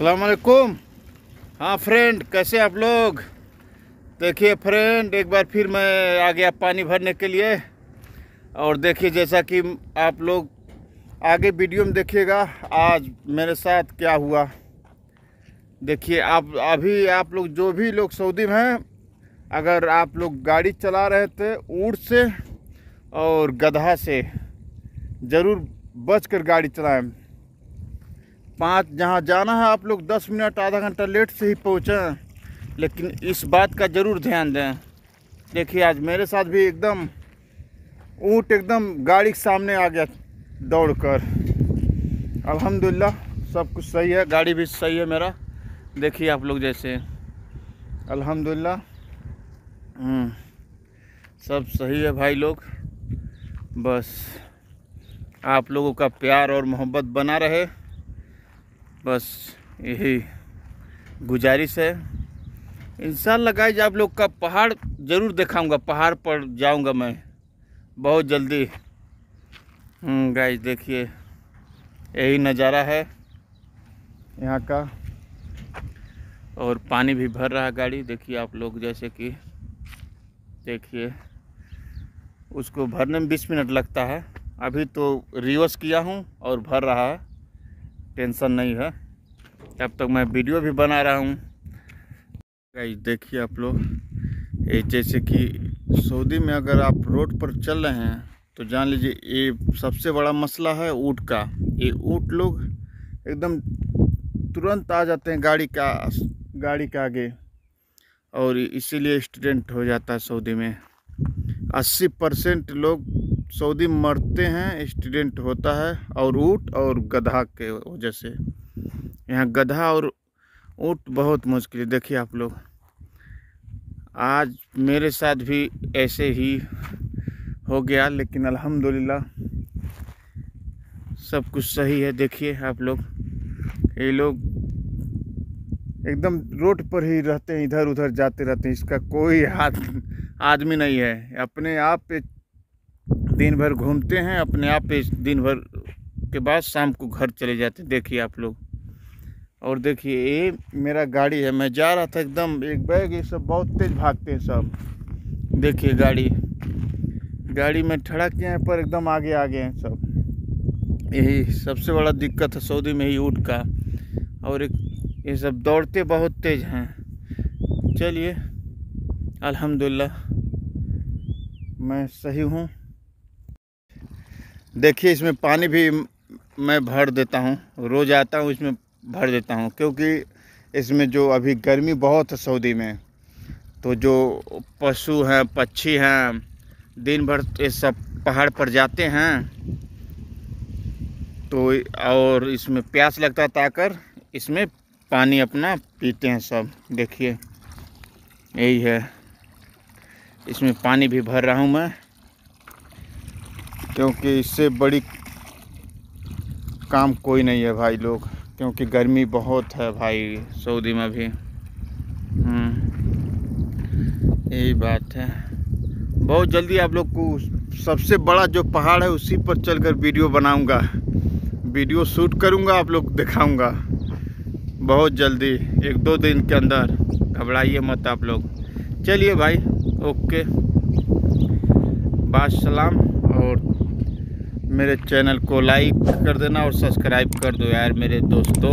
अलकुम हाँ फ्रेंड कैसे आप लोग? देखिए फ्रेंड एक बार फिर मैं आ गया पानी भरने के लिए। और देखिए, जैसा कि आप लोग आगे वीडियो में देखिएगा, आज मेरे साथ क्या हुआ। देखिए, आप, अभी आप लोग जो भी लोग सऊदी में हैं, अगर आप लोग गाड़ी चला रहे थे ऊँट से और गधा से, ज़रूर बच कर गाड़ी चलाएँ। पाँच जहाँ जाना है आप लोग दस मिनट आधा घंटा लेट से ही पहुँचे लेकिन इस बात का ज़रूर ध्यान दें। देखिए आज मेरे साथ भी एकदम ऊँट एकदम गाड़ी के सामने आ गया दौड़ कर अल्हम्दुलिल्लाह सब कुछ सही है गाड़ी भी सही है मेरा। देखिए आप लोग जैसे। अल्हम्दुलिल्लाह। हम्म, सब सही है भाई लोग। बस आप लोगों का प्यार और मोहब्बत बना रहे। बस यही गुजारिश है। इंशाल्लाह गाइज़ आप लोग का पहाड़, ज़रूर दिखाऊँगा, पहाड़ पर जाऊँगा मैं। बहुत जल्दी। गाइज़ देखिए, यही नज़ारा है यहाँ का। और पानी भी भर रहा गाड़ी। देखिए आप लोग जैसे कि, देखिए, उसको भरने में बीस मिनट लगता है। अभी तो रिवर्स किया हूँ और भर रहा है। टेंशन नहीं है। तब तक मैं वीडियो भी बना रहा हूँ। देखिए आप लोग, ये जैसे कि सऊदी में अगर आप रोड पर चल रहे हैं तो जान लीजिए, ये सबसे बड़ा मसला है ऊँट का। ये ऊँट लोग एकदम तुरंत आ जाते हैं गाड़ी का, गाड़ी के आगे। और इसीलिए एक्सीडेंट हो जाता है सऊदी में। अस्सी परसेंट लोग सऊदी मरते हैं, एक्सीडेंट होता है और ऊँट और गधा के वजह से। यहाँ गधा और ऊँट बहुत मुश्किल है। देखिए आप लोग, आज मेरे साथ भी ऐसे ही हो गया, लेकिन अल्हम्दुलिल्लाह सब कुछ सही है। देखिए आप लोग, ये लोग एकदम रोड पर ही रहते हैं इधर उधर जाते रहते हैं, इसका कोई हाथ आदमी नहीं है। अपने आप पे दिन भर घूमते हैं, अपने आप पे दिन भर के बाद शाम को घर चले जाते देखिए आप लोग। और देखिए, ये मेरा गाड़ी है। मैं जा रहा था एकदम, एक बैग, ये सब बहुत तेज भागते हैं सब। देखिए गाड़ी। गाड़ी में ठड़क गए हैं, पर एकदम आगे आ गए हैं सब। यही सबसे बड़ा दिक्कत है, सऊदी में ही ऊँट का। और एक, ये सब दौड़ते बहुत तेज हैं। चलिए, अल्हम्दुलिल्लाह, मैं सही हूँ। देखिए, इसमें पानी भी मैं भर देता हूँ। रोज़ आता हूँ, इसमें भर देता हूँ, क्योंकि इसमें जो अभी गर्मी बहुत है सऊदी में तो जो पशु हैं, पक्षी हैं, दिन भर ये सब पहाड़ पर जाते हैं तो और इसमें प्यास लगता है ताकर, इसमें पानी अपना पीते हैं सब। देखिए, यही है। इसमें पानी भी भर रहा हूँ मैं। क्योंकि इससे बड़ी काम कोई नहीं है भाई लोग, क्योंकि गर्मी बहुत है भाई सऊदी में भी। यही बात है। बहुत जल्दी आप लोग को सबसे बड़ा जो पहाड़ है उसी पर चलकर वीडियो बनाऊँगा। वीडियो शूट करूँगा, आप लोग दिखाऊँगा। बहुत जल्दी, एक दो दिन के अंदर। घबराइए मत आप लोग। चलिए भाई, ओके। बात सलाम और मेरे चैनल को लाइक कर देना और सब्सक्राइब कर दो यार मेरे दोस्तों।